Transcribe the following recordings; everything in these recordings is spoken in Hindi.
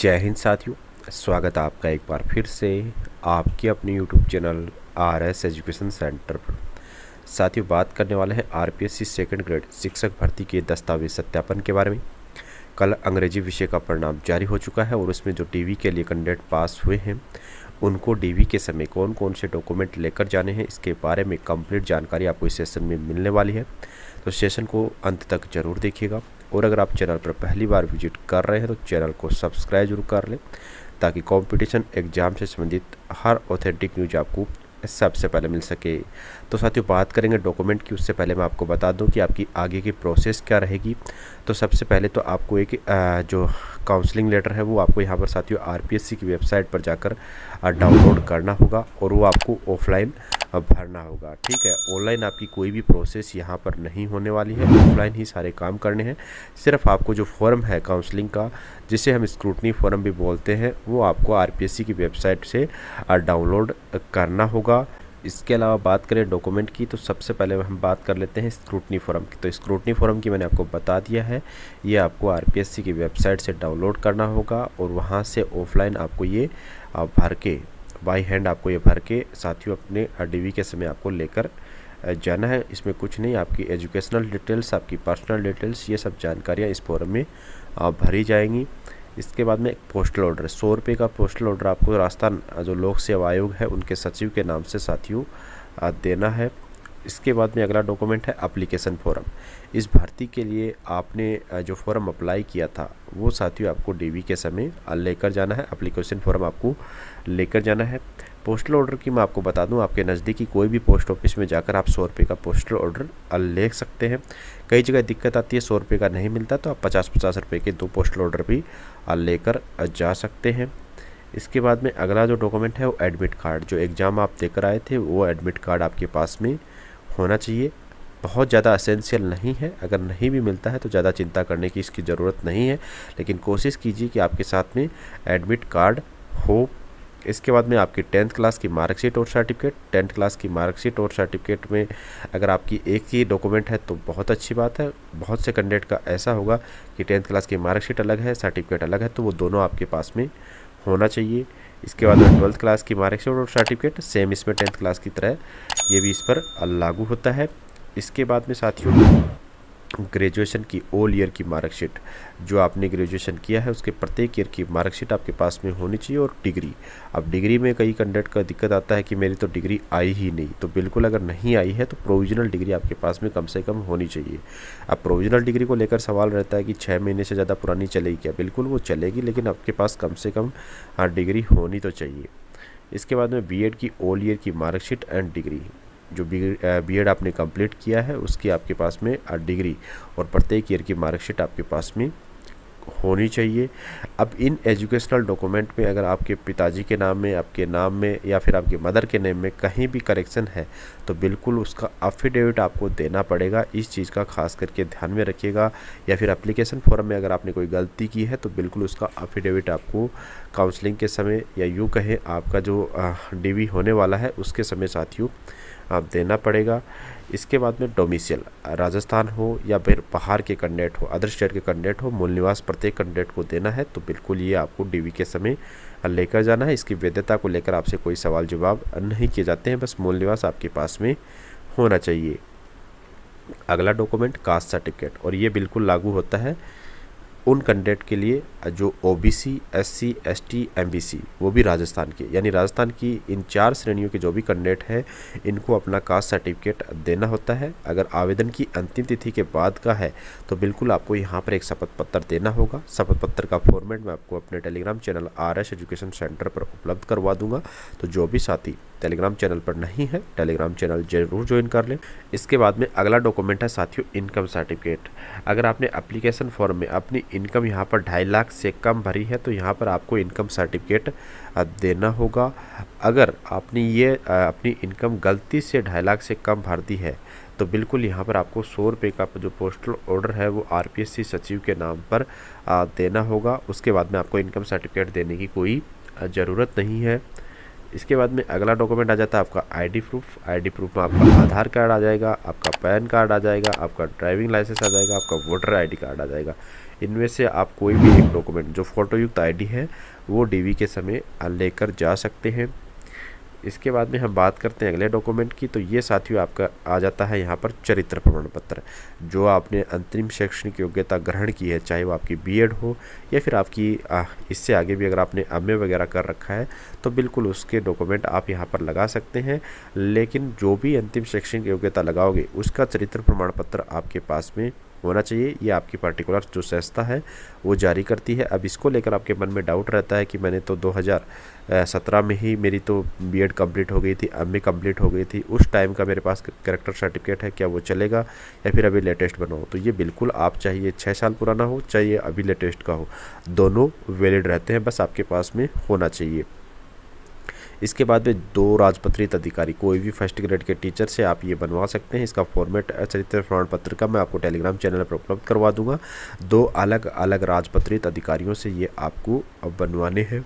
जय हिंद साथियों। स्वागत है आपका एक बार फिर से आपके अपने YouTube channel R S education centre पर। साथियों, बात करने वाले हैं R P S C second grade शिक्षक भर्ती के दस्तावेज़ सत्यापन के बारे में। कल अंग्रेज़ी विषय का परिणाम जारी हो चुका है और उसमें जो डी के लिए कैंडिडेट पास हुए हैं, उनको डीवी के समय कौन कौन से डॉक्यूमेंट लेकर जाने हैं, इसके बारे में कंप्लीट जानकारी आपको इस सेशन में मिलने वाली है। तो सेशन को अंत तक ज़रूर देखिएगा। और अगर आप चैनल पर पहली बार विज़िट कर रहे हैं तो चैनल को सब्सक्राइब ज़रूर कर लें, ताकि कंपटीशन, एग्ज़ाम से संबंधित हर ऑथेंटिक न्यूज़ आपको सबसे पहले मिल सके। तो साथियों, बात करेंगे डॉक्यूमेंट की, उससे पहले मैं आपको बता दूँ कि आपकी आगे की प्रोसेस क्या रहेगी। तो सबसे पहले तो आपको एक जो काउंसलिंग लेटर है, वो आपको यहाँ पर साथियों आरपीएससी की वेबसाइट पर जाकर डाउनलोड करना होगा, और वो आपको ऑफलाइन भरना होगा। ठीक है ऑनलाइन आपकी कोई भी प्रोसेस यहाँ पर नहीं होने वाली है। ऑफलाइन ही सारे काम करने हैं। सिर्फ़ आपको जो फॉर्म है काउंसलिंग का, जिसे हम स्क्रूटनी फॉर्म भी बोलते हैं, वो आपको आरपीएससी की वेबसाइट से डाउनलोड करना होगा। इसके अलावा बात करें डॉक्यूमेंट की तो सबसे पहले हम बात कर लेते हैं स्क्रूटनी फॉर्म की। तो स्क्रूटनी फॉर्म की मैंने आपको बता दिया है। ये आपको आरपीएससी की वेबसाइट से डाउनलोड करना होगा और वहाँ से ऑफलाइन आपको ये भर के बाई हैंड आपको ये भर के साथियों अपने डी के समय आपको लेकर जाना है। इसमें कुछ नहीं, आपकी एजुकेशनल डिटेल्स आपकी पर्सनल डिटेल्स ये सब जानकारियाँ इस फॉरम में भरी जाएँगी। इसके बाद में एक पोस्टल ऑर्डर सौ रुपये का पोस्टल ऑर्डर आपको राजस्थान जो लोक सेवा आयोग है, उनके सचिव के नाम से साथियों देना है। इसके बाद में अगला डॉक्यूमेंट है अप्लीकेशन फॉर्म इस भर्ती के लिए आपने जो फॉर्म अप्लाई किया था, वो साथियों आपको डीवी के समय लेकर जाना है। अप्लीकेशन फॉर्म आपको लेकर जाना है। पोस्टल ऑर्डर की मैं आपको बता दूँ, आपके नज़दीकी कोई भी पोस्ट ऑफ़िस में जाकर आप सौ रुपये का पोस्टल ऑर्डर ले सकते हैं। कई जगह दिक्कत आती है, सौ रुपये का नहीं मिलता तो आप पचास पचास रुपये के दो पोस्टल ऑर्डर भी लेकर जा सकते हैं। इसके बाद में अगला जो डॉक्यूमेंट है, वो एडमिट कार्ड जो एग्ज़ाम आप देकर आए थे, वो एडमिट कार्ड आपके पास में होना चाहिए। बहुत ज़्यादा असेंशियल नहीं है। अगर नहीं भी मिलता है तो ज़्यादा चिंता करने की इसकी ज़रूरत नहीं है। लेकिन कोशिश कीजिए कि आपके साथ में एडमिट कार्ड हो। इसके बाद में आपकी टेंथ क्लास की मार्कशीट और सर्टिफिकेट टेंथ क्लास की मार्कशीट और सर्टिफिकेट में अगर आपकी एक ही डॉक्यूमेंट है तो बहुत अच्छी बात है। बहुत से कैंडिडेट का ऐसा होगा कि टेंथ क्लास की मार्कशीट अलग है सर्टिफिकेट अलग है तो वो दोनों आपके पास में होना चाहिए। इसके बाद में ट्वेल्थ क्लास की मार्कशीट और सर्टिफिकेट सेम इसमें टेंथ क्लास की तरह ये भी इस पर लागू होता है। इसके बाद में साथियों ग्रेजुएशन की ऑल ईयर की मार्कशीट जो आपने ग्रेजुएशन किया है, उसके प्रत्येक ईयर की मार्कशीट आपके पास में होनी चाहिए और डिग्री अब डिग्री में कई कैंडिडेट का दिक्कत आता है कि मेरी तो डिग्री आई ही नहीं तो बिल्कुल अगर नहीं आई है तो प्रोविजनल डिग्री आपके पास में कम से कम होनी चाहिए। अब प्रोविजनल डिग्री को लेकर सवाल रहता है कि छः महीने से ज़्यादा पुरानी चलेगी क्या? बिल्कुल वो चलेगी, लेकिन आपके पास कम से कम डिग्री होनी तो चाहिए। इसके बाद में बी की ऑल ईयर की मार्कशीट एंड डिग्री जो बी एड आपने कंप्लीट किया है, उसकी आपके पास में डिग्री और प्रत्येक ईयर की मार्कशीट आपके पास में होनी चाहिए। अब इन एजुकेशनल डॉक्यूमेंट में अगर आपके पिताजी के नाम में, आपके नाम में या फिर आपके मदर के नेम में कहीं भी करेक्शन है तो बिल्कुल उसका अफिडेविट आपको देना पड़ेगा। इस चीज़ का खास करके ध्यान में रखिएगा। या फिर एप्लीकेशन फॉर्म में अगर आपने कोई गलती की है तो बिल्कुल उसका अफिडेविट आपको काउंसलिंग के समय या यूँ कहें, आपका जो डीवी होने वाला है, उसके समय साथियों, आप देना पड़ेगा। इसके बाद में डोमिसियल, राजस्थान हो या फिर बाहर के कैंडिडेट हो अदर स्टेट के कैंडिडेट हो मूल निवास प्रत्येक कैंडिडेट को देना है तो बिल्कुल ये आपको डीवी के समय लेकर जाना है। इसकी वैधता को लेकर आपसे कोई सवाल जवाब नहीं किए जाते हैं, बस मूल निवास आपके पास में होना चाहिए। अगला डॉक्यूमेंट, कास्ट सर्टिफिकेट, और ये बिल्कुल लागू होता है। उन कैंडिडेट के लिए, जो O B C S C S T M B C वो भी राजस्थान के। यानी राजस्थान की इन चार श्रेणियों के जो भी कैंडिडेट हैं, इनको अपना कास्ट सर्टिफिकेट देना होता है। अगर आवेदन की अंतिम तिथि के बाद का है तो बिल्कुल आपको यहाँ पर एक शपथ पत्र देना होगा। शपथ पत्र का फॉर्मेट मैं आपको अपने Telegram channel R S education centre पर उपलब्ध करवा दूँगा। तो जो भी साथी टेलीग्राम चैनल पर नहीं है, टेलीग्राम चैनल ज़रूर ज्वाइन कर लें। इसके बाद में अगला डॉक्यूमेंट है साथियों, इनकम सर्टिफिकेट। अगर आपने अप्लीकेशन फॉर्म में अपनी इनकम यहाँ पर ढाई लाख से कम भरी है तो यहाँ पर आपको इनकम सर्टिफिकेट देना होगा। अगर आपने ये अपनी इनकम गलती से ढाई लाख से कम भर दी है तो बिल्कुल यहाँ पर आपको सौ रुपये का जो पोस्टल ऑर्डर है, वो आरपीएससी सचिव के नाम पर देना होगा। उसके बाद में आपको इनकम सर्टिफिकेट देने की कोई ज़रूरत नहीं है। इसके बाद में अगला डॉक्यूमेंट आ जाता है आपका आईडी प्रूफ आईडी प्रूफ में आपका आधार कार्ड आ जाएगा, आपका पैन कार्ड आ जाएगा, आपका ड्राइविंग लाइसेंस आ जाएगा, आपका वोटर आईडी कार्ड आ जाएगा। इनमें से आप कोई भी एक डॉक्यूमेंट जो फ़ोटोयुक्त आईडी है, वो डीवी के समय लेकर जा सकते हैं। इसके बाद में हम बात करते हैं अगले डॉक्यूमेंट की। तो ये साथियों, आपका आ जाता है यहाँ पर चरित्र प्रमाण पत्र, जो आपने अंतरिम शैक्षणिक योग्यता ग्रहण की है, चाहे वो आपकी बीएड हो या फिर आपकी इससे आगे भी अगर आपने एमए वगैरह कर रखा है तो बिल्कुल उसके डॉक्यूमेंट आप यहाँ पर लगा सकते हैं। लेकिन जो भी अंतिम शैक्षणिक योग्यता लगाओगे, उसका चरित्र प्रमाण पत्र आपके पास में होना चाहिए। ये आपकी पर्टिकुलर जो संस्था है, वो जारी करती है। अब इसको लेकर आपके मन में डाउट रहता है कि मैंने तो 2017 में ही मेरी तो बीएड कंप्लीट हो गई थी एम ए कंप्लीट हो गई थी। उस टाइम का मेरे पास करेक्टर सर्टिफिकेट है, क्या वो चलेगा या फिर अभी लेटेस्ट बनाओ तो ये बिल्कुल आप चाहिए छः साल पुराना हो चाहिए अभी लेटेस्ट का हो। दोनों वैलिड रहते हैं, बस आपके पास में होना चाहिए। इसके बाद में दो राजपत्रित अधिकारी, कोई भी फ़र्स्ट ग्रेड के टीचर से आप ये बनवा सकते हैं। इसका फॉर्मेट चरित्र प्रमाण पत्र का मैं आपको टेलीग्राम चैनल पर उपलब्ध करवा दूँगा। दो अलग अलग राजपत्रित अधिकारियों से ये आपको अब बनवाने हैं।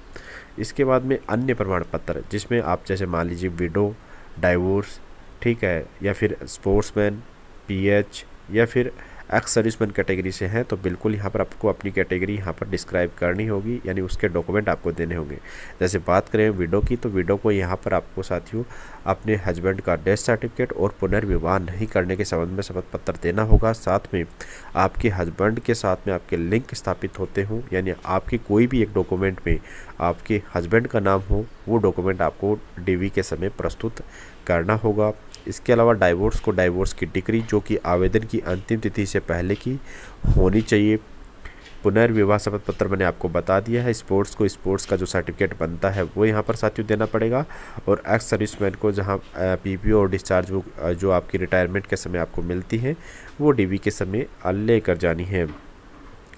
इसके बाद में अन्य प्रमाण पत्र, जिसमें आप जैसे मान लीजिए विडो डाइवोर्स ठीक है, या फिर स्पोर्ट्समैन पीएच या फिर एक्स सर्विसमैन कैटेगरी से हैं तो बिल्कुल यहाँ पर आपको अपनी कैटेगरी यहाँ पर डिस्क्राइब करनी होगी, यानी उसके डॉक्यूमेंट आपको देने होंगे। जैसे बात करें विडो की तो विडो को यहाँ पर आपको साथियों अपने हस्बैंड का डेथ सर्टिफिकेट और पुनर्विवाह नहीं करने के संबंध में शपथ पत्र देना होगा। साथ में आपके हस्बैंड के साथ में आपके लिंक स्थापित होते हों, यानी आपके कोई भी एक डॉक्यूमेंट में आपके हस्बैंड का नाम हो, वो डॉक्यूमेंट आपको डीवी के समय प्रस्तुत करना होगा। इसके अलावा डाइवोर्स को डाइवोर्स की डिग्री जो कि आवेदन की अंतिम तिथि से पहले की होनी चाहिए। पुनर्विवाह शपथ पत्र मैंने आपको बता दिया है। स्पोर्ट्स को स्पोर्ट्स का जो सर्टिफिकेट बनता है, वो यहाँ पर साथियों देना पड़ेगा। और एक्स सर्विसमैन को जहाँ पीपीओ और डिस्चार्ज बुक जो आपकी रिटायरमेंट के समय आपको मिलती है, वो डीवी के समय ले कर जानी है।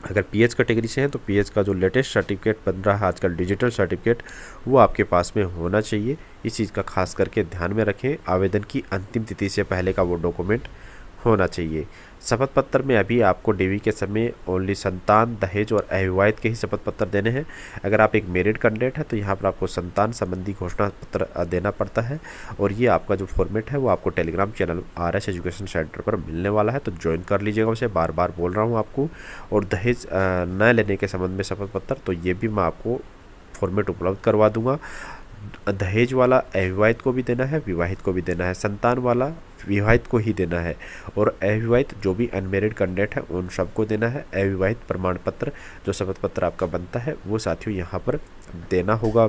अगर पीएच कैटेगरी से हैं तो पीएच का जो लेटेस्ट सर्टिफिकेट बन रहा है आजकल डिजिटल सर्टिफिकेट वो आपके पास में होना चाहिए। इस चीज़ का खास करके ध्यान में रखें। आवेदन की अंतिम तिथि से पहले का वो डॉक्यूमेंट होना चाहिए। शपथ पत्र में अभी आपको डीवी के समय ओनली संतान, दहेज और अविवाहित के ही शपथ पत्र देने हैं। अगर आप एक मेरिड कैंडिडेट है तो यहाँ पर आपको संतान संबंधी घोषणा पत्र देना पड़ता है। और ये आपका जो फॉर्मेट है, वो आपको Telegram channel R S education centre पर मिलने वाला है तो ज्वाइन कर लीजिएगा उसे। बार बार बोल रहा हूँ आपको। और दहेज न लेने के संबंध में शपथ पत्र तो ये भी मैं आपको फॉर्मेट उपलब्ध करवा दूँगा। दहेज वाला अविवाहित को भी देना है, विवाहित को भी देना है। संतान वाला विवाहित को ही देना है और अविवाहित जो भी अनमेरिड कैंडिडेट है, उन सबको देना है। अविवाहित प्रमाण पत्र जो शपथ पत्र आपका बनता है, वो साथियों यहाँ पर देना होगा।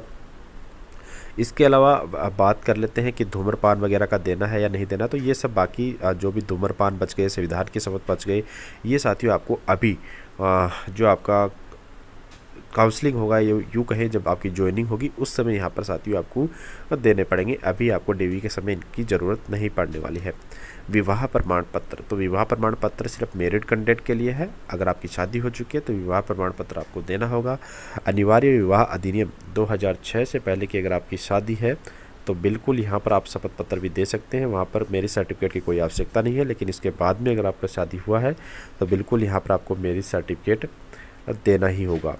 इसके अलावा बात कर लेते हैं कि धूम्रपान वगैरह का देना है या नहीं देना। तो ये सब बाकी जो भी धूम्रपान बच गए, संविधान की शपथ बच गए, ये साथियों आपको अभी जो आपका काउंसलिंग होगा, ये, यूँ कहें जब आपकी ज्वाइनिंग होगी, उस समय यहाँ पर साथियों आपको देने पड़ेंगे। अभी आपको डीवी के समय इनकी ज़रूरत नहीं पड़ने वाली है। विवाह प्रमाण पत्र तो विवाह प्रमाण पत्र सिर्फ़ मेरिड कैंडिडेट के लिए है। अगर आपकी शादी हो चुकी है तो विवाह प्रमाण पत्र आपको देना होगा। अनिवार्य विवाह अधिनियम 2006 से पहले की अगर आपकी शादी है तो बिल्कुल यहाँ पर आप शपथ पत्र भी दे सकते हैं। वहाँ पर मेरी सर्टिफिकेट की कोई आवश्यकता नहीं है, लेकिन इसके बाद में अगर आपका शादी हुआ है तो बिल्कुल यहाँ पर आपको मेरी सर्टिफिकेट देना ही होगा।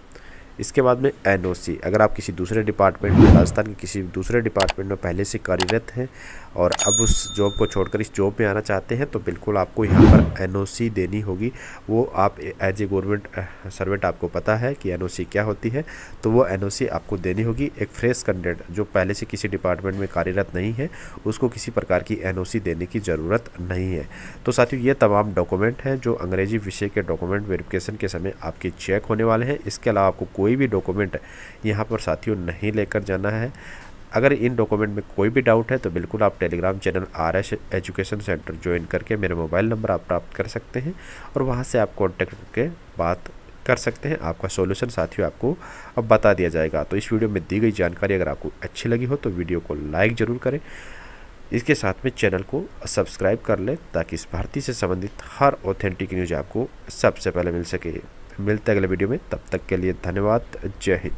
इसके बाद में एनओसी अगर आप किसी दूसरे डिपार्टमेंट में, राजस्थान के किसी दूसरे डिपार्टमेंट में पहले से कार्यरत हैं और अब उस जॉब को छोड़कर इस जॉब में आना चाहते हैं तो बिल्कुल आपको यहाँ पर एनओसी देनी होगी। वो आप एज ए गवर्नमेंट सर्वेंट आपको पता है कि एनओसी क्या होती है तो वो एनओसी आपको देनी होगी। एक फ्रेश कैंडिडेट जो पहले से किसी डिपार्टमेंट में कार्यरत नहीं है, उसको किसी प्रकार की एनओसी देने की ज़रूरत नहीं है। तो साथियों, ये तमाम डॉक्यूमेंट हैं जो अंग्रेज़ी विषय के डॉक्यूमेंट वेरिफिकेशन के समय आपके चेक होने वाले हैं। इसके अलावा आपको कोई भी डॉक्यूमेंट यहाँ पर साथियों नहीं लेकर जाना है। अगर इन डॉक्यूमेंट में कोई भी डाउट है तो बिल्कुल आप Telegram channel R S education centre join करके मेरे मोबाइल नंबर आप प्राप्त कर सकते हैं और वहाँ से आप कॉन्टेक्ट करके बात कर सकते हैं। आपका सॉल्यूशन साथियों आपको अब बता दिया जाएगा। तो इस वीडियो में दी गई जानकारी अगर आपको अच्छी लगी हो तो वीडियो को लाइक ज़रूर करें। इसके साथ में चैनल को सब्सक्राइब कर लें ताकि इस भर्ती से संबंधित हर ऑथेंटिक न्यूज़ आपको सबसे पहले मिल सके। मिलते हैं अगले वीडियो में। तब तक के लिए धन्यवाद। जय हिंद।